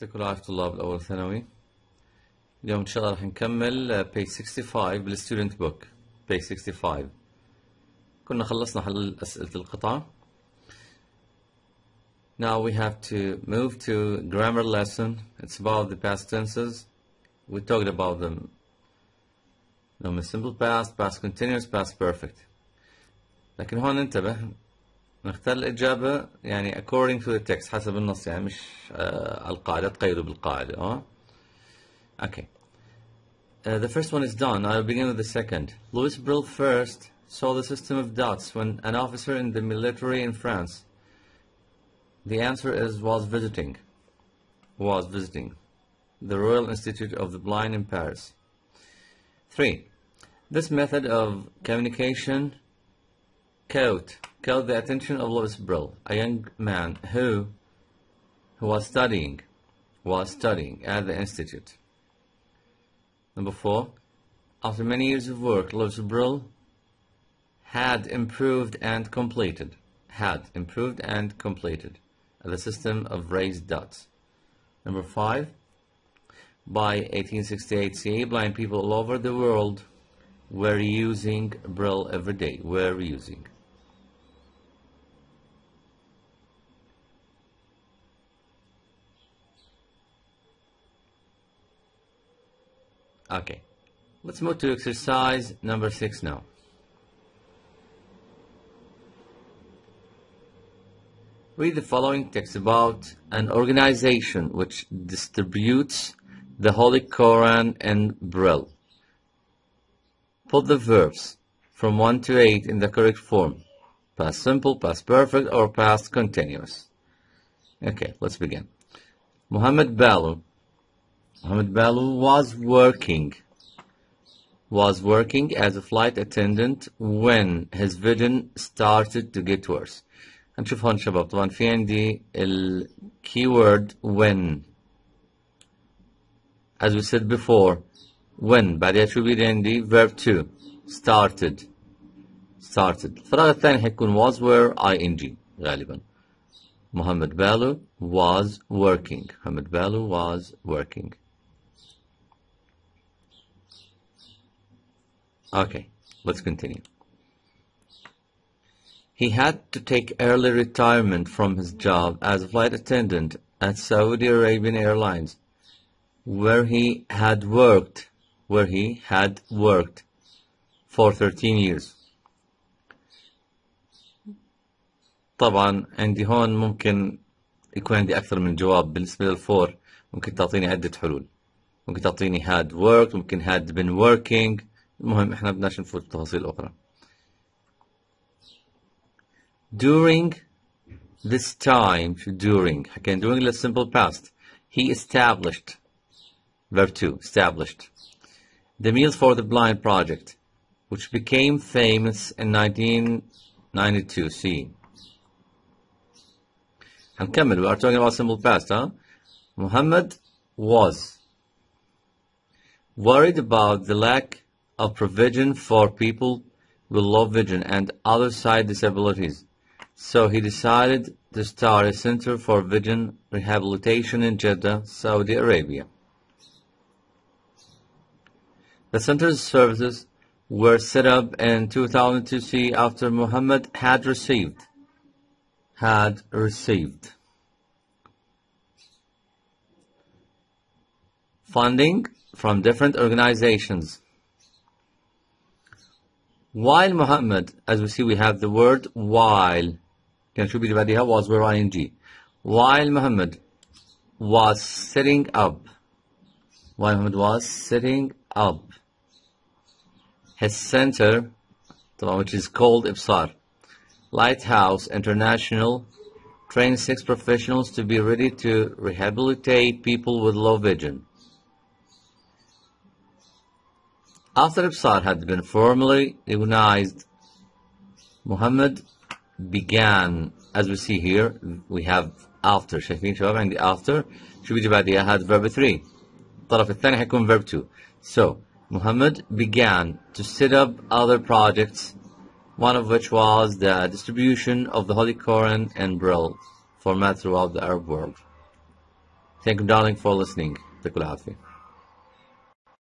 يعطيكم العافية طلاب الأول ثانوي اليوم إن شاء الله راح نكمل page 65 بالستودنت بوك page 65 كنا خلصنا حل أسئلة القطعة Now we have to move to grammar lesson. It's about the past tenses. We talked about them. هم simple past, past continuous, past perfect. لكن هون انتبه نختار الإجابة يعني according to the text حسب النص يعني مش القاعدة تقيده بالقاعدة اه okay. Uh, the first one is done. I'll begin with the second. Louis Braille first saw the system of dots when an officer in the military in France the answer is was visiting. Was visiting. The Royal Institute of the Blind in Paris. 3 this method of communication code caught the attention of Louis Braille, a young man who, who was studying, was studying at the institute. Number four, after many years of work, Louis Braille had improved and completed, had improved and completed the system of raised dots. Number five, by 1868 CE, blind people all over the world were using Braille every day, were using. Okay, let's move to exercise number six now. Read the following text about an organization which distributes the Holy Quran in Braille. Put the verbs from 1 to 8 in the correct form. Past simple, past perfect, or past continuous. Okay, let's begin. Muhammad Balu. Muhammad Balu was working was working as a flight attendant when his vision started to get worse. هنشوف هون شباب طبعا في عندي ال keyword when as we said before when بعدها شو بيجي عندي verb to started started الفراغ الثاني حيكون was were ing غالبا محمد بالو was working محمد بالو was working okay let's continue he had to take early retirement from his job as a flight attendant at Saudi Arabian Airlines, where he had worked, where he had worked for 13 years. طبعا عندي هون ممكن يكون عندي أكثر من جواب بالنسبة للفور ممكن تعطيني عدة حلول ممكن تعطيني had worked ممكن had been working المهم احنا بدناش نفوت بتفاصيل أخرى during this time during again during the simple past he established verb 2 established the meals for the blind project which became famous in 1992 see هنكمل we are talking about simple past huh Muhammad was worried about the lack of provision for people with low vision and other sight disabilities so he decided to start a center for vision rehabilitation in Jeddah, Saudi Arabia. The center's services were set up in 2002 after Muhammad had received had received funding from different organizations. While Muhammad, as we see, we have the word while. كان شو بيجي was were ing. While Muhammad was sitting up. While Muhammad was sitting up. His center, which is called Ibsar, Lighthouse International, trains six professionals to be ready to rehabilitate people with low vision. after IBSAR had been formally recognized Muhammad began as we see here we have after شايفين شباب عندي after شو بيجي بعدها هذا verb 3 الطرف الثاني حيكون verb 2 so Muhammad began to set up other projects one of which was the distribution of the Holy Quran and Braille format throughout the Arab world Thank you, darling, for listening. يعطيكم العافية.